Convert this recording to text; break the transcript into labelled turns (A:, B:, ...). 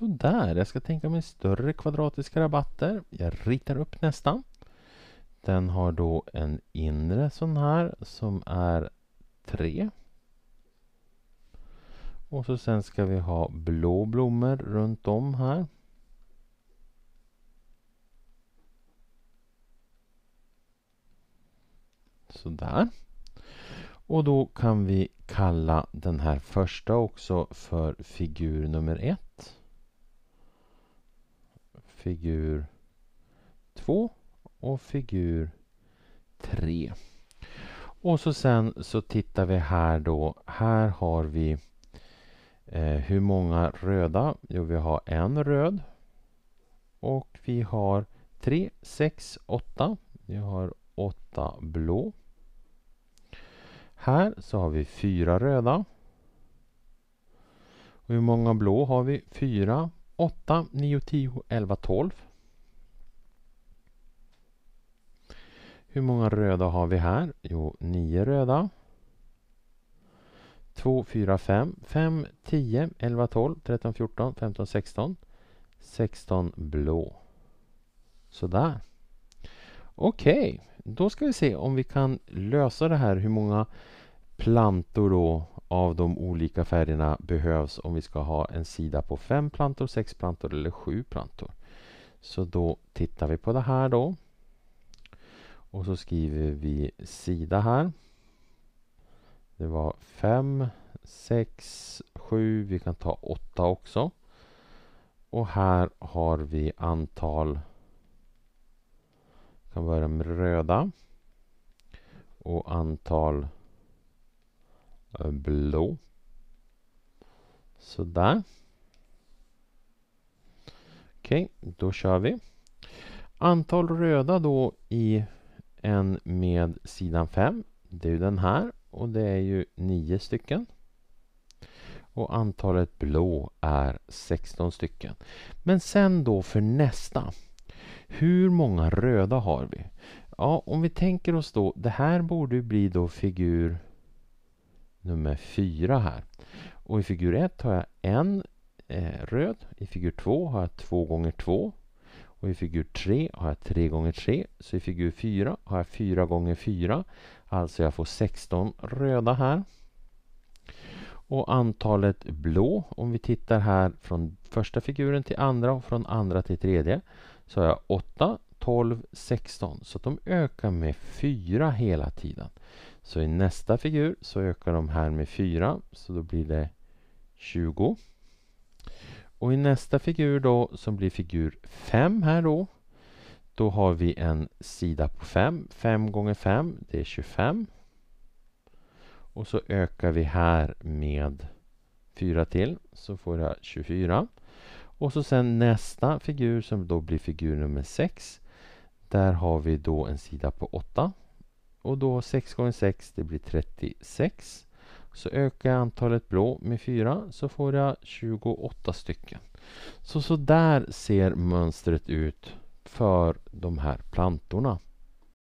A: Sådär, jag ska tänka mig större kvadratiska rabatter. Jag ritar upp nästa. Den har då en inre sån här som är 3. Och så sen ska vi ha blå blommor runt om här. Sådär. Och då kan vi kalla den här första också för figur nummer ett. Figur 2 och figur 3. Och så sen så tittar vi här då. Här har vi eh, hur många röda? Jo, vi har en röd. Och vi har tre, sex, åtta. Vi har åtta blå. Här så har vi fyra röda. Och hur många blå har vi? Fyra, åtta, nio, tio, elva, tolv. Hur många röda har vi här? Jo, nio röda. 2, 4, 5, 5, 10, 11, 12, 13, 14, 15, 16. 16 blå. Sådär. Okej, okay. då ska vi se om vi kan lösa det här. Hur många plantor då av de olika färgerna behövs om vi ska ha en sida på fem plantor, sex plantor eller sju plantor. Så då tittar vi på det här då. Och så skriver vi sida här. Det var 5, 6, 7, vi kan ta 8 också. Och här har vi antal, vi kan börja med röda. Och antal Eh, blå. Sådär. Okej, okay, då kör vi. Antal röda då i en med sidan 5. Det är ju den här och det är ju 9 stycken. Och antalet blå är 16 stycken. Men sen då för nästa. Hur många röda har vi? Ja, om vi tänker oss då, det här borde bli då figur nummer 4 här. Och i figur 1 har jag en eh, röd. I figur 2 har jag 2 gånger 2 och i figur 3 har jag 3 gånger 3. Så i figur 4 har jag 4 gånger 4. Alltså jag får 16 röda här. Och antalet blå, om vi tittar här från första figuren till andra och från andra till tredje. Så har jag 8, 12, 16. Så de ökar med 4 hela tiden. Så i nästa figur så ökar de här med 4. Så då blir det 20. Och i nästa figur då som blir figur 5 här då. Då har vi en sida på 5. 5 gånger 5 det är 25. Och så ökar vi här med 4 till så får jag 24. Och så sen nästa figur som då blir figur nummer 6. Där har vi då en sida på 8. Och då 6 gånger 6 det blir 36. Så ökar jag antalet blå med 4 så får jag 28 stycken. Så, så där ser mönstret ut för de här plantorna.